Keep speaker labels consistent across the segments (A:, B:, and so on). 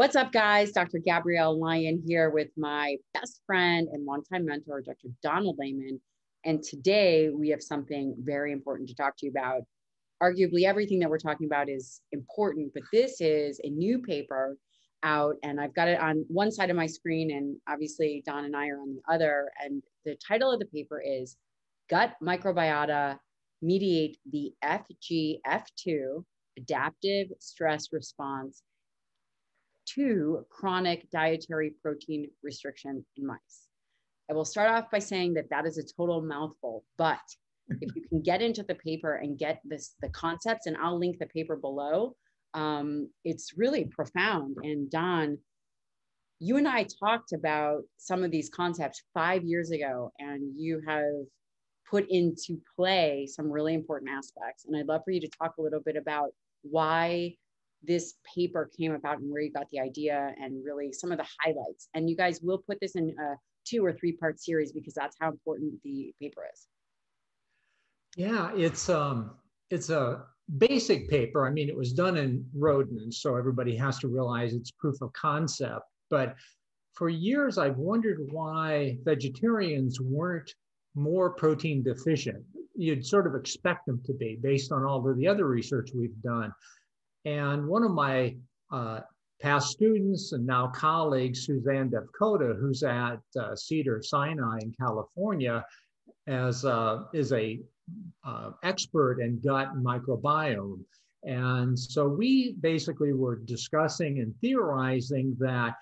A: What's up, guys? Dr. Gabrielle Lyon here with my best friend and longtime mentor, Dr. Donald Layman. And today we have something very important to talk to you about. Arguably, everything that we're talking about is important, but this is a new paper out, and I've got it on one side of my screen, and obviously Don and I are on the other. And the title of the paper is Gut Microbiota Mediate the FGF21 Adaptive Stress Response to chronic dietary protein restriction in mice. I will start off by saying that that is a total mouthful, but if you can get into the paper and get this the concepts, and I'll link the paper below, um, it's really profound. And Don, you and I talked about some of these concepts five years ago, and you have put into play some really important aspects. And I'd love for you to talk a little bit about why this paper came about and where you got the idea and really some of the highlights. And you guys will put this in a two or three part series because that's how important the paper is.
B: Yeah, it's um it's a basic paper. I mean, it was done in rodents, so everybody has to realize it's proof of concept. But for years, I've wondered why vegetarians weren't more protein deficient. You'd sort of expect them to be based on all of the other research we've done. And one of my uh, past students and now colleagues, Suzanne Devkota, who's at uh, Cedars-Sinai in California, as uh, is a uh, expert in gut microbiome. And so we basically were discussing and theorizing that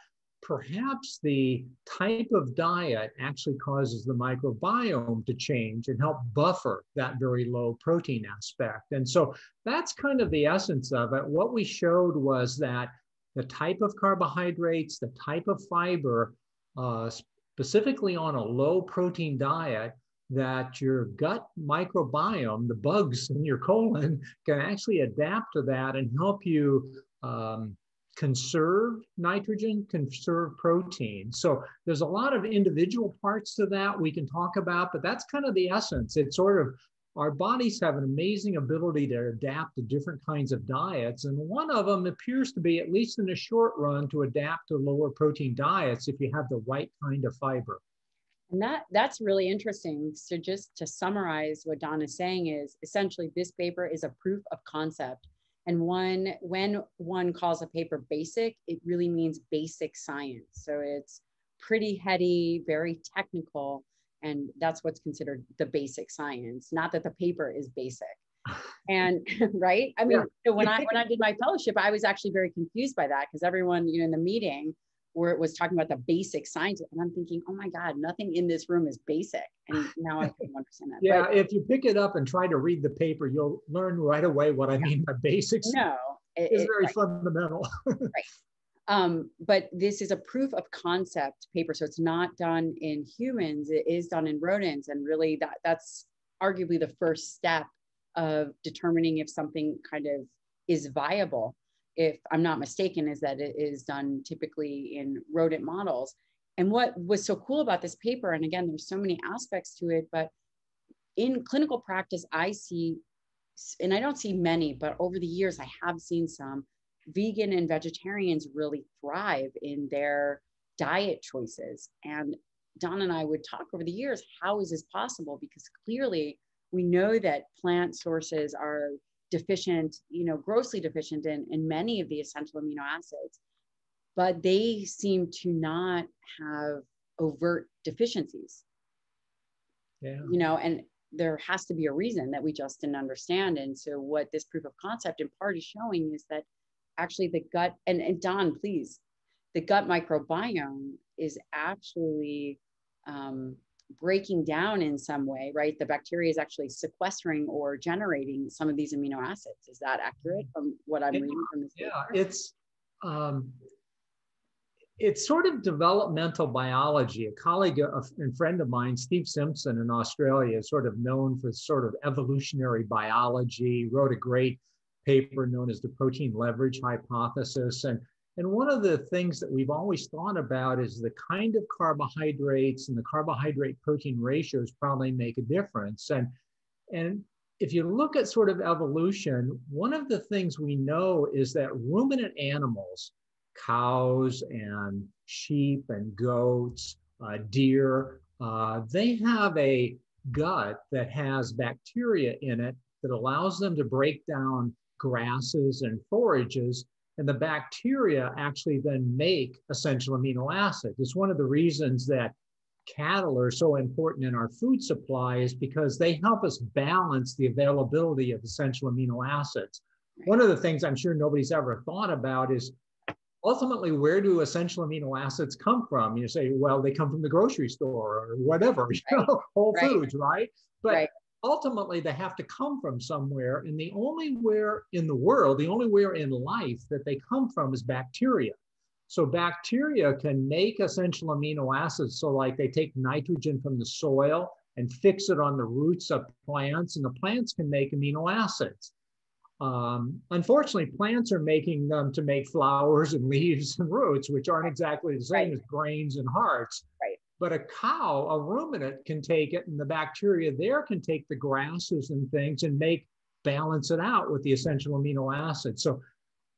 B: perhaps the type of diet actually causes the microbiome to change and help buffer that very low protein aspect. And so that's kind of the essence of it. What we showed was that the type of carbohydrates, the type of fiber, uh, specifically on a low protein diet, that your gut microbiome, the bugs in your colon, can actually adapt to that and help you um, conserve nitrogen, conserve protein. So there's a lot of individual parts to that we can talk about, but that's kind of the essence. It's sort of our bodies have an amazing ability to adapt to different kinds of diets. And one of them appears to be, at least in the short run, to adapt to lower protein diets if you have the right kind of fiber.
A: And that that's really interesting. So just to summarize what Don is saying is essentially this paper is a proof of concept and one, when one calls a paper basic, it really means basic science. So it's pretty heady, very technical, and that's what's considered the basic science. Not that the paper is basic. And right, I mean, yeah. when I when I did my fellowship, I was actually very confused by that because everyone, you know, in the meeting where it was talking about the basic science. And I'm thinking, oh my God, nothing in this room is basic. And now I can understand that.
B: yeah, but, if you pick it up and try to read the paper, you'll learn right away what I yeah. mean by basics.
A: No,
B: it, it's very fundamental.
A: right. Um, but this is a proof of concept paper. So it's not done in humans, it is done in rodents. And really that that's arguably the first step of determining if something kind of is viable if I'm not mistaken, is that it is done typically in rodent models. And what was so cool about this paper, and again, there's so many aspects to it, but in clinical practice, I see, and I don't see many, but over the years, I have seen some vegan and vegetarians really thrive in their diet choices. And Don and I would talk over the years, how is this possible? Because clearly we know that plant sources are deficient, you know, grossly deficient in, in many of the essential amino acids, but they seem to not have overt deficiencies. Yeah. You know, and there has to be a reason that we just didn't understand. And so what this proof of concept in part is showing is that actually the gut, and, and Don, please, the gut microbiome is actually um, breaking down in some way, right? The bacteria is actually sequestering or generating some of these amino acids. Is that accurate from what I'm reading from this?
B: Yeah, paper? it's um, it's sort of developmental biology. A colleague and friend of mine, Steve Simpson in Australia, is sort of known for sort of evolutionary biology. Wrote a great paper known as the protein leverage hypothesis, and and one of the things that we've always thought about is the kind of carbohydrates and the carbohydrate protein ratios probably make a difference. And, and if you look at sort of evolution, one of the things we know is that ruminant animals cows and sheep and goats, uh, deer, uh, they have a gut that has bacteria in it that allows them to break down grasses and forages. And the bacteria actually then make essential amino acids. It's one of the reasons that cattle are so important in our food supply is because they help us balance the availability of essential amino acids. One of the things I'm sure nobody's ever thought about is ultimately where do essential amino acids come from? You say, well, they come from the grocery store or whatever, you right. know, Whole right. Foods, right? But right. Ultimately they have to come from somewhere. And the only where in the world, the only where in life that they come from is bacteria. So bacteria can make essential amino acids. So like they take nitrogen from the soil and fix it on the roots of plants and the plants can make amino acids. Um, unfortunately, plants are making them to make flowers and leaves and roots, which aren't exactly the same right. as brains and hearts. But a cow, a ruminant, can take it, and the bacteria there can take the grasses and things and make balance it out with the essential amino acids. So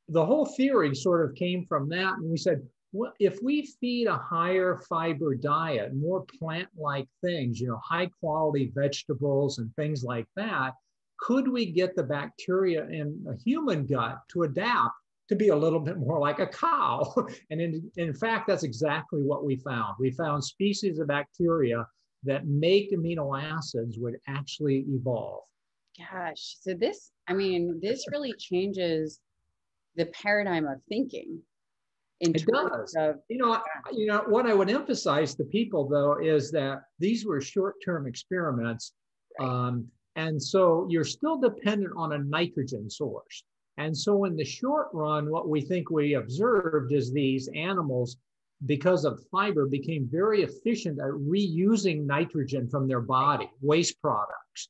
B: the whole theory sort of came from that. And we said, well, if we feed a higher fiber diet, more plant like things, you know, high quality vegetables and things like that, could we get the bacteria in a human gut to adapt to be a little bit more like a cow? and in, in fact, that's exactly what we found. We found species of bacteria that make amino acids would actually evolve.
A: Gosh, so this, I mean, this really changes the paradigm of thinking.
B: In it does. Of, you know, you know what I would emphasize to people though is that these were short-term experiments. Right. Um, and so you're still dependent on a nitrogen source. And so in the short run, what we think we observed is these animals, because of fiber, became very efficient at reusing nitrogen from their body, waste products.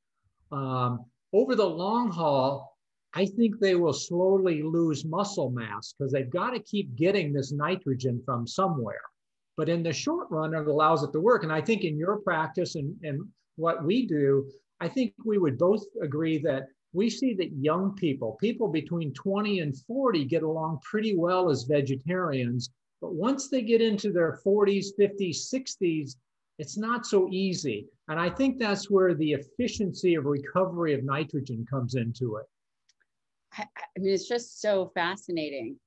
B: Um, over the long haul, I think they will slowly lose muscle mass because they've got to keep getting this nitrogen from somewhere. But in the short run, it allows it to work. And I think in your practice and, and what we do, I think we would both agree that we see that young people, people between 20 and 40, get along pretty well as vegetarians. But once they get into their 40s, 50s, 60s, it's not so easy. And I think that's where the efficiency of recovery of nitrogen comes into it.
A: I, I mean, it's just so fascinating.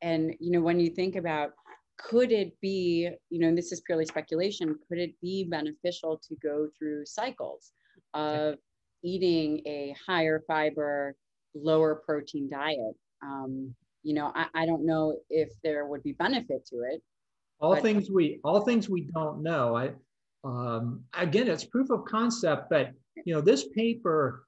A: And, you know, when you think about could it be, you know, and this is purely speculation, could it be beneficial to go through cycles? of eating a higher fiber, lower protein diet. Um, you know, I, I don't know if there would be benefit to it.
B: All but- things we all things we don't know. I um, again, it's proof of concept, but you know, this paper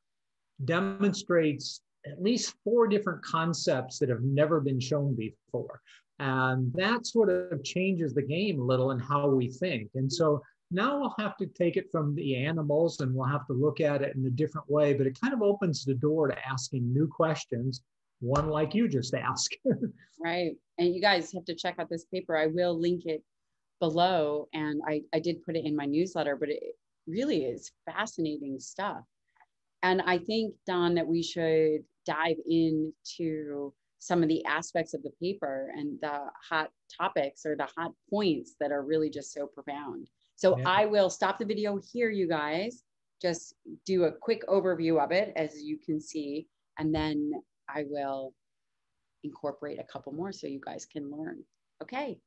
B: demonstrates at least four different concepts that have never been shown before. And that sort of changes the game a little in how we think. And so now we'll have to take it from the animals and we'll have to look at it in a different way, but it kind of opens the door to asking new questions, one like you just asked.
A: right. And you guys have to check out this paper. I will link it below. And I, I did put it in my newsletter, but it really is fascinating stuff. And I think, Don, that we should dive into some of the aspects of the paper and the hot topics or the hot points that are really just so profound. So yeah. I will stop the video here, you guys, just do a quick overview of it as you can see, and then I will incorporate a couple more so you guys can learn. Okay,